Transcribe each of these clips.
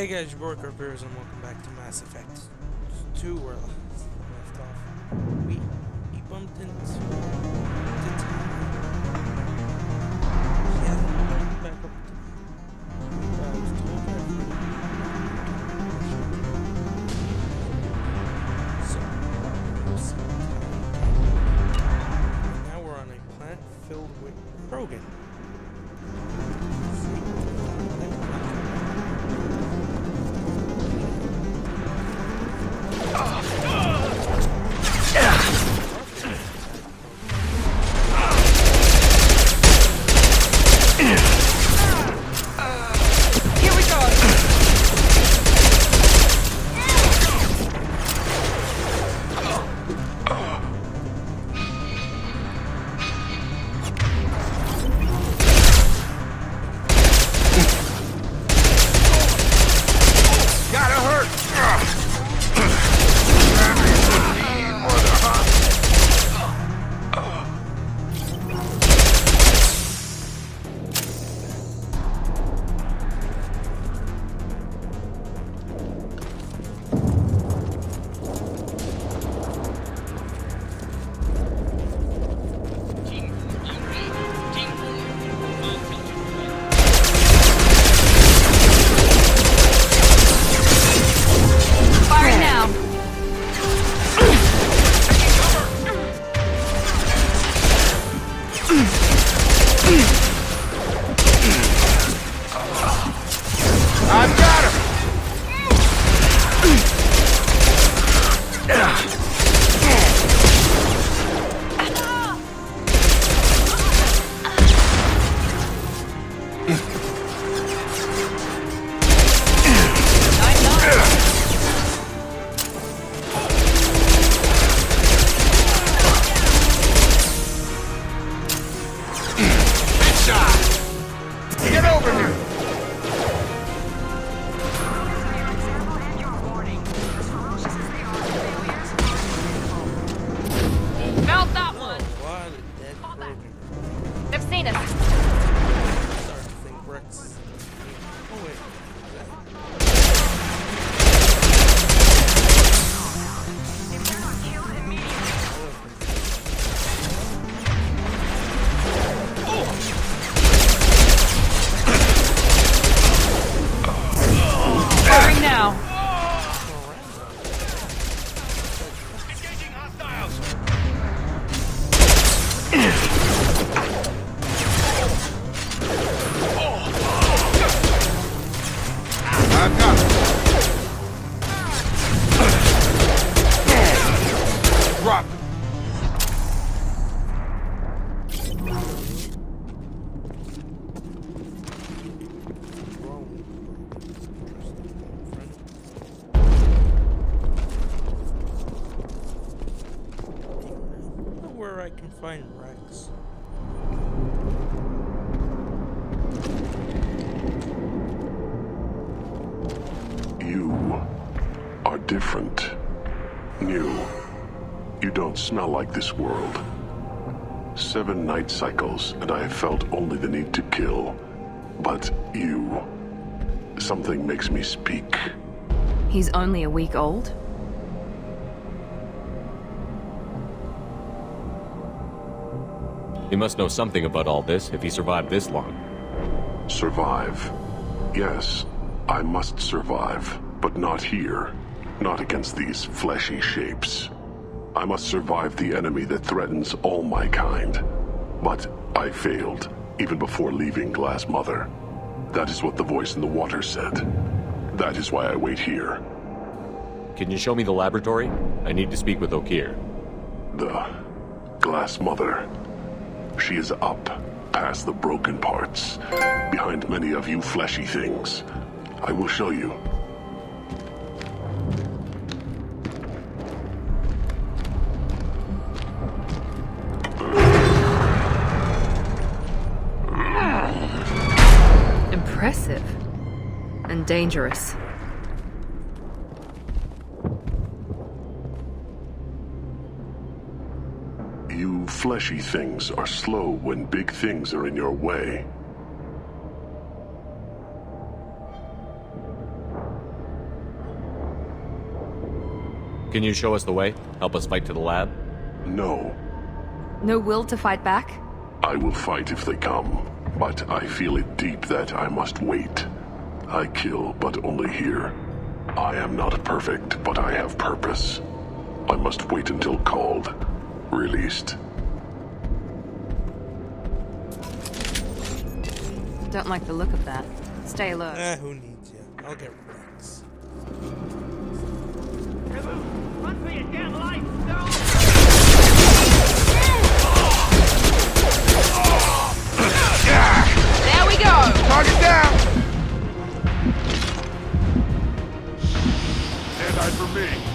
Hey guys, your boy Bears and welcome back to Mass Effect 2 where last left off. We, we bumped into like this world. Seven night cycles, and I have felt only the need to kill. But you. Something makes me speak. He's only a week old? He must know something about all this if he survived this long. Survive. Yes, I must survive, but not here. Not against these fleshy shapes. I must survive the enemy that threatens all my kind. But I failed, even before leaving Glass Mother. That is what the voice in the water said. That is why I wait here. Can you show me the laboratory? I need to speak with Okeer. The Glass Mother. She is up, past the broken parts, behind many of you fleshy things. I will show you. dangerous. You fleshy things are slow when big things are in your way. Can you show us the way? Help us fight to the lab? No. No will to fight back? I will fight if they come, but I feel it deep that I must wait. I kill, but only here. I am not perfect, but I have purpose. I must wait until called. Released. Don't like the look of that. Stay low. Eh, who needs you? I'll get Wrex. Kaboom! Run for your damn life! They're. There we go! Target down! me.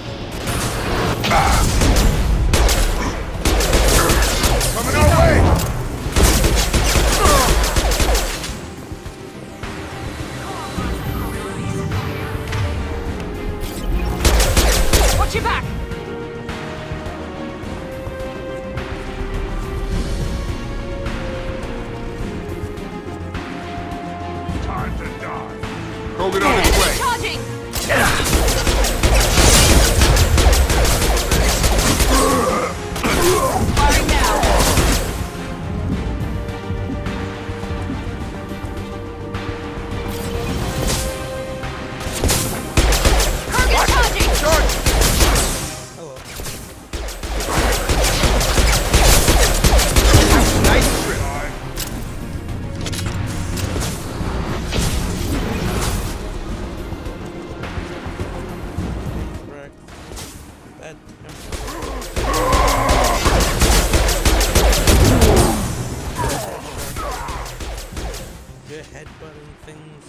things.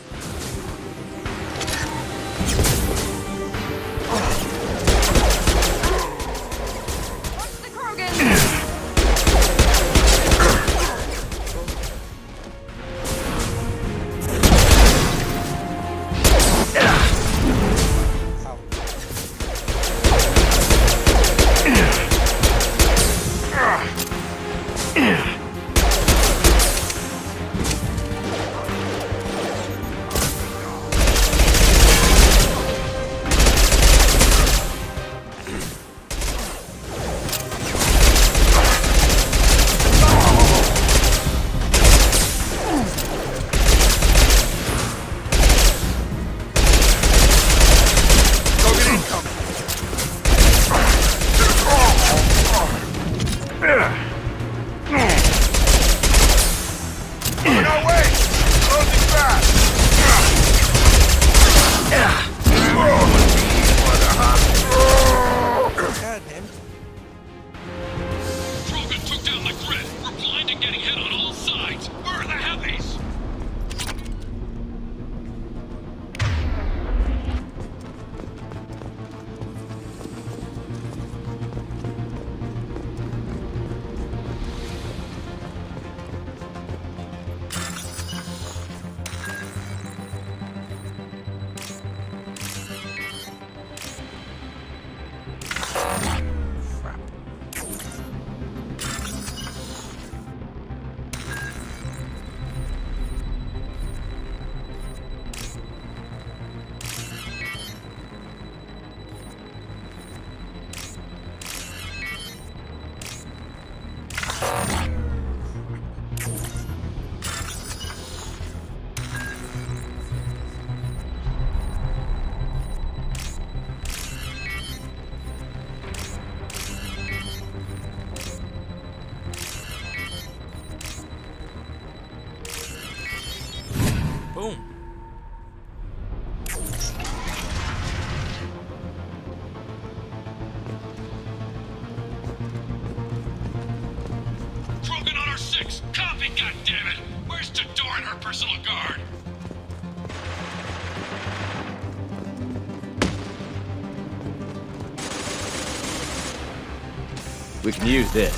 this.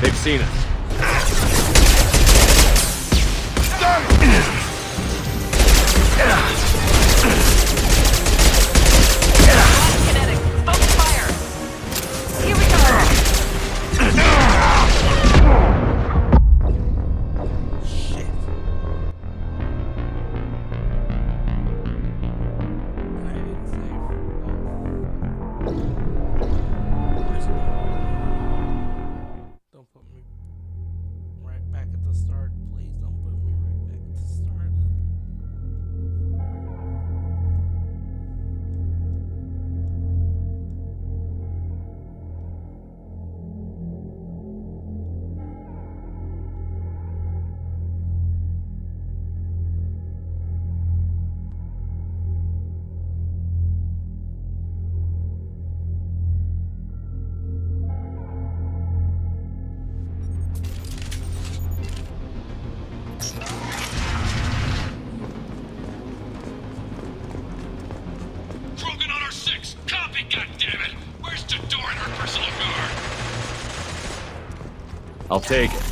They've seen us. Enemies in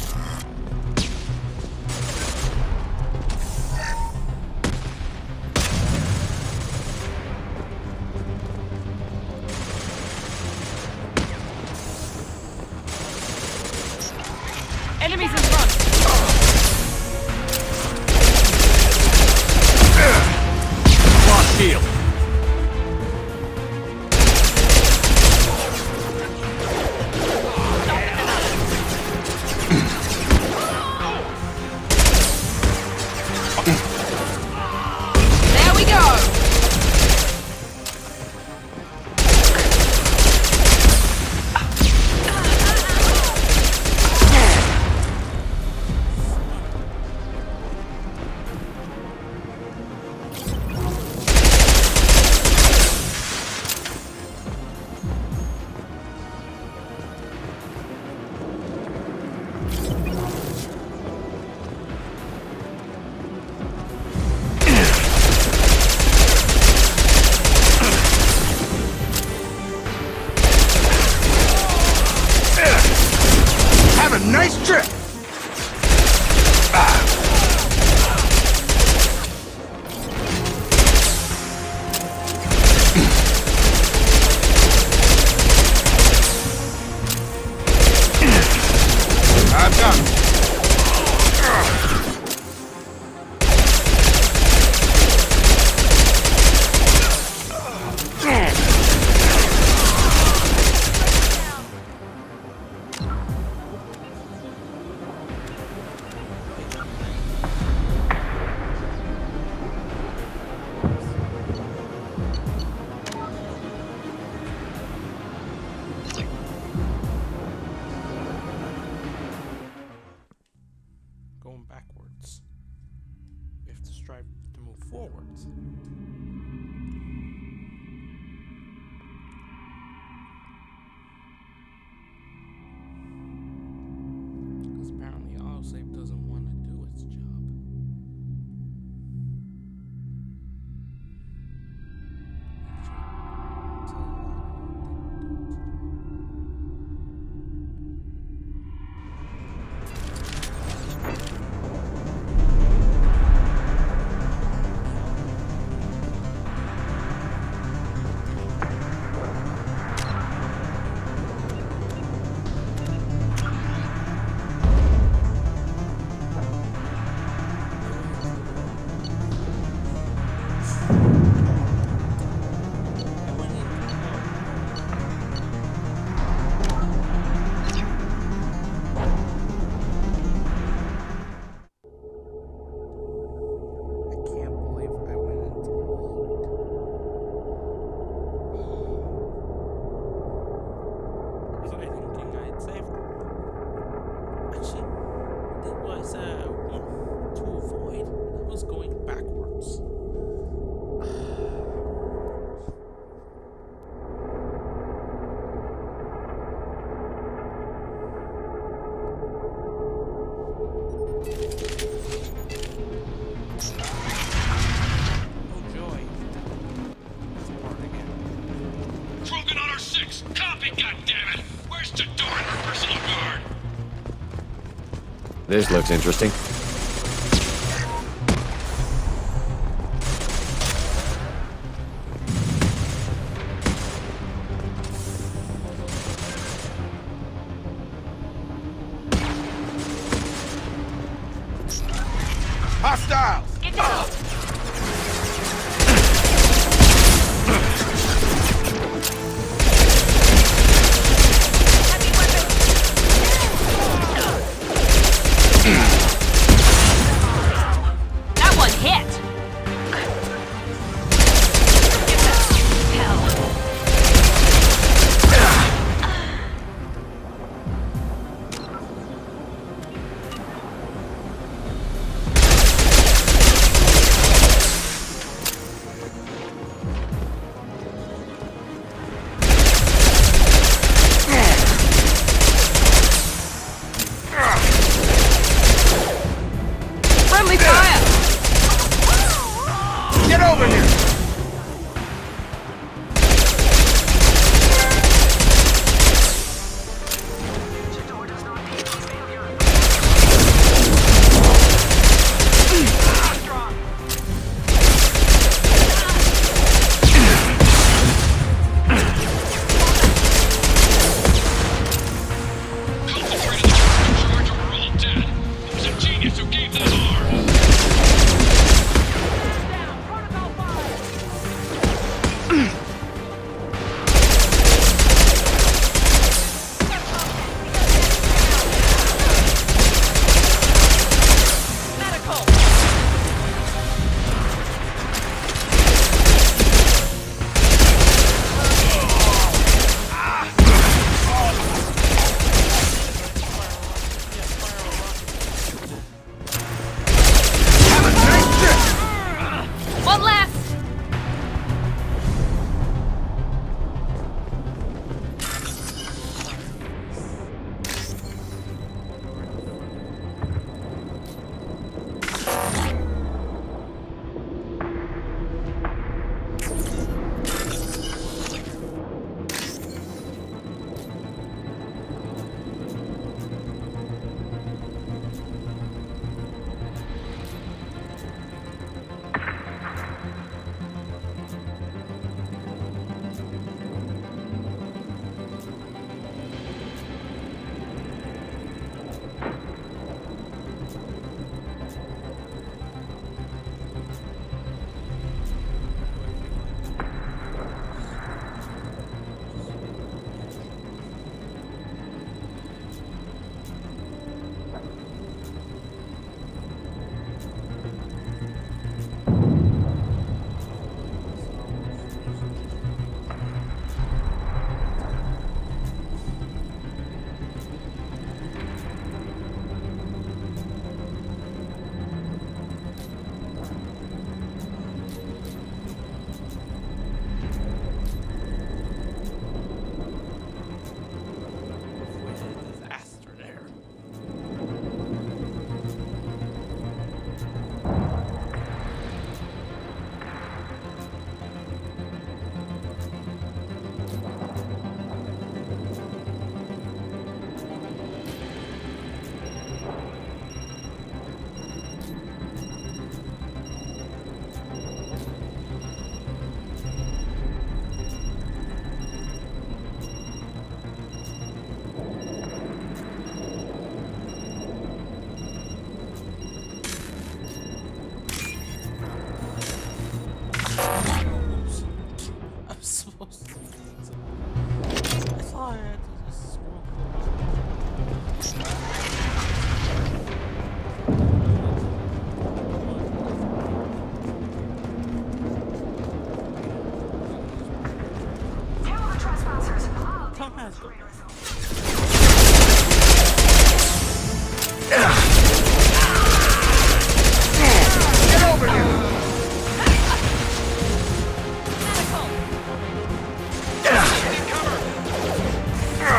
There This looks interesting.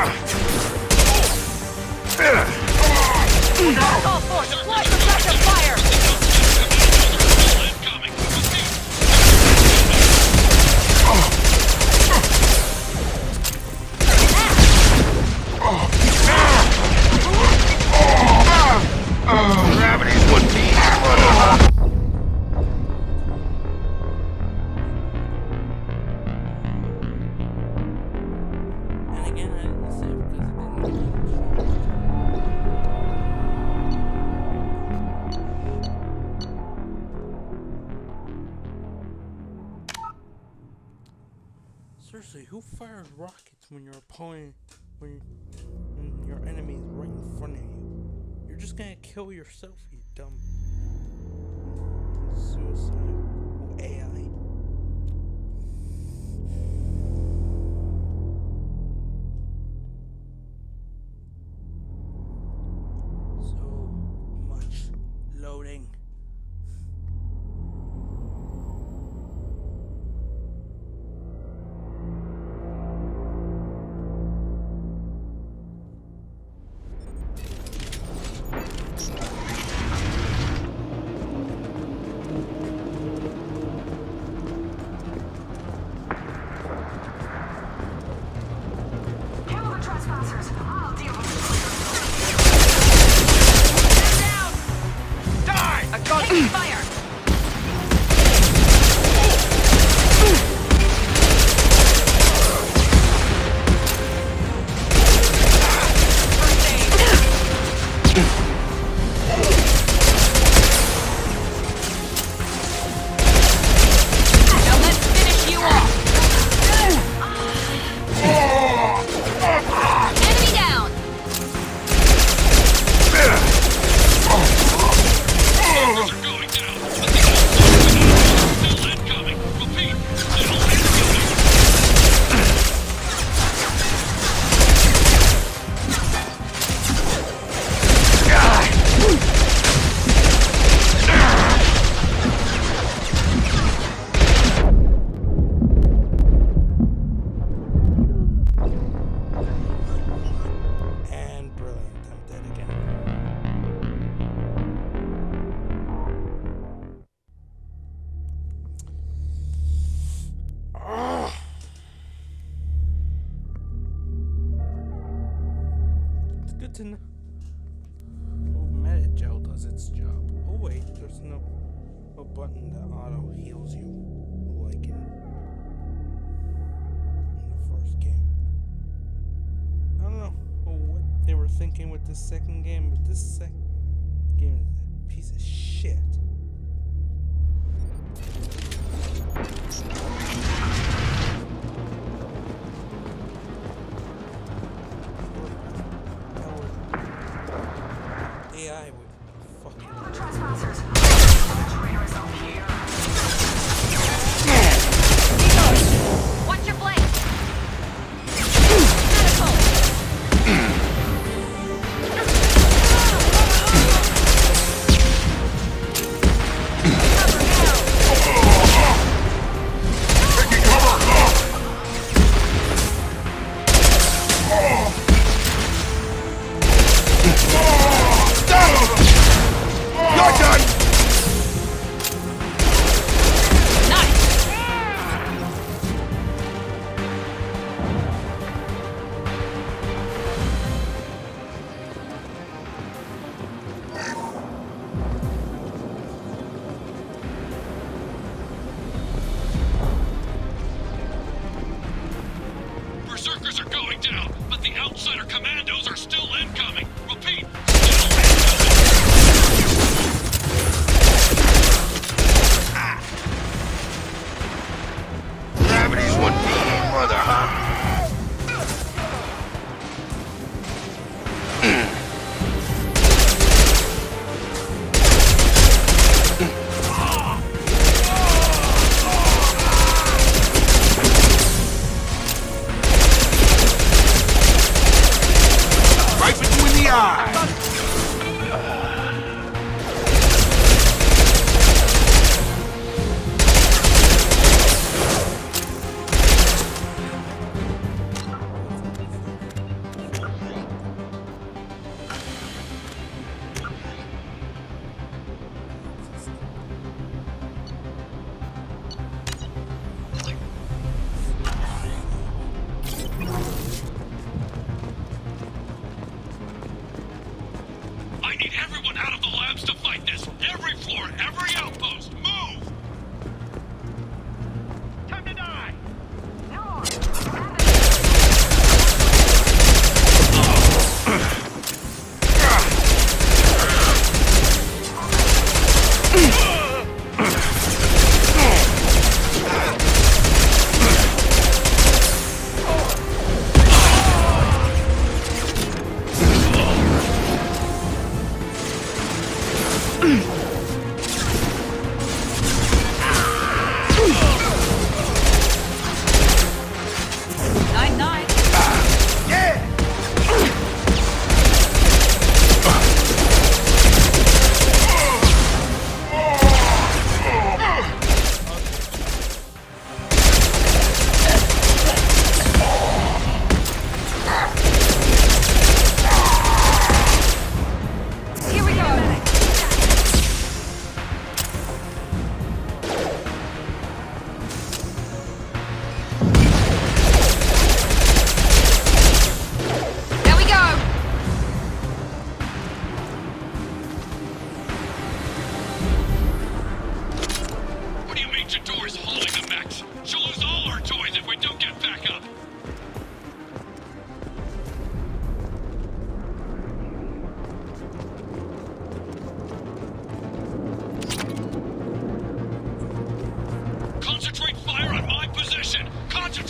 啊！kill yourself, you dumb suicide. thinking with this second game, but this second game is a piece of shit.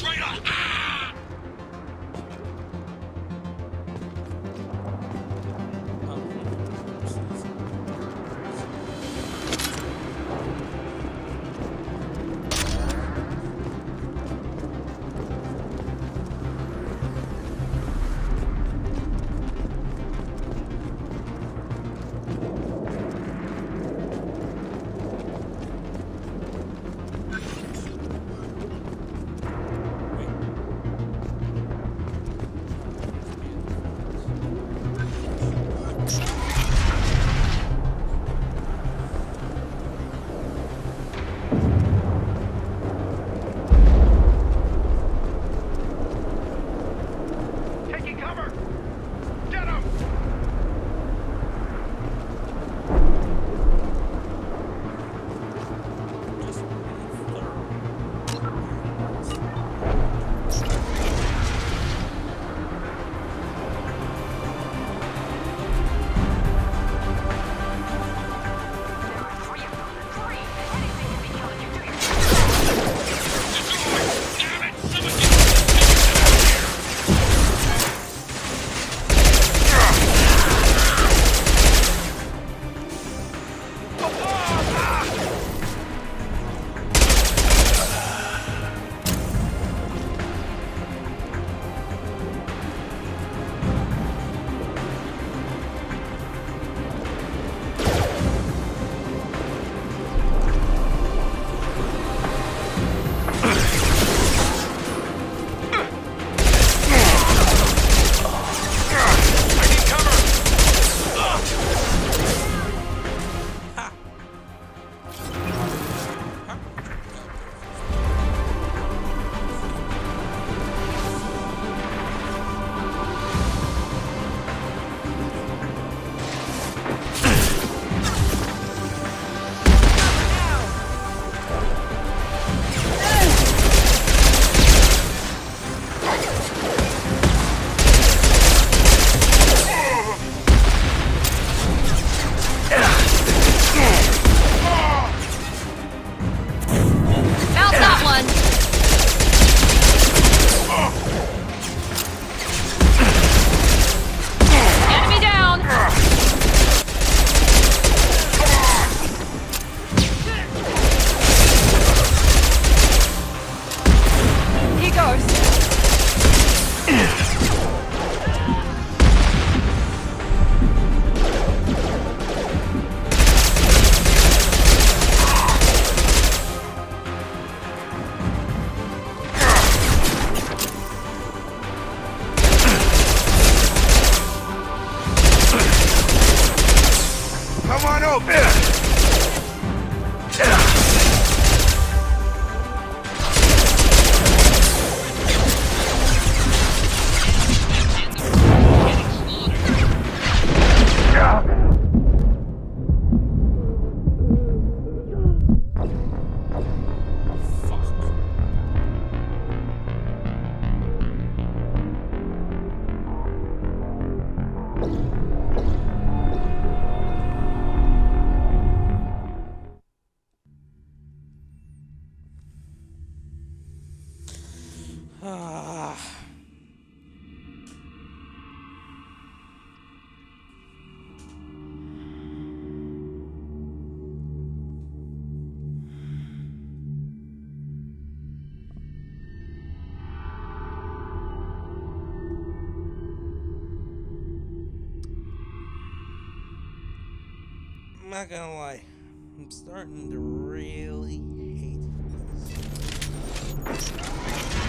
traitor! I'm not gonna lie. I'm starting to really hate this.